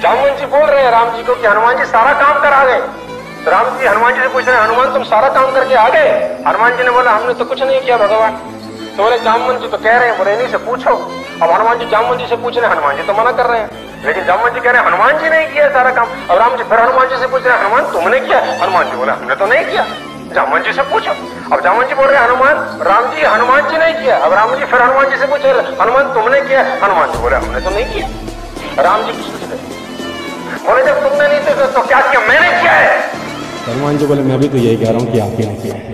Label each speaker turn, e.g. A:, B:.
A: जामुन जी बोल रहे हैं राम जी को कि हनुमान जी सारा काम करा गए तो राम जी हनुमान जी से पूछ रहे हैं, हनुमान, तुम सारा काम करके आ गए? हनुमान जी ने बोला, हमने तो कुछ नहीं किया भगवान। तो बोले जामुन जी तो कह रहे हैं बोले इन्हीं से पूछो। अब हनुमान जी जामुन जी से पूछ रहे हैं हनुमान जी तो मना कर रहे हैं। लेकिन जामुन जी कह रहे हैं हनुमान जी ने किया सारा काम। अब राम जी फिर हनुमान जी से पूछ रहे हैं, हनुमान, तुमने किया? हनुमान जी बोले, हमने तो नहीं किया। जामुन जी से पूछो। अब जामुन जी बोल रहे हैं, हनुमान राम जी हनुमान जी नहीं किया। अब राम जी फिर हनुमान जी से पूछ रहे हनुमान, तुमने किया? हनुमान जी बोले, हमने तो नहीं किया। राम जी है
B: हनुमान जी बोले मैं भी तो यही कह रहा हूँ कि आपने किया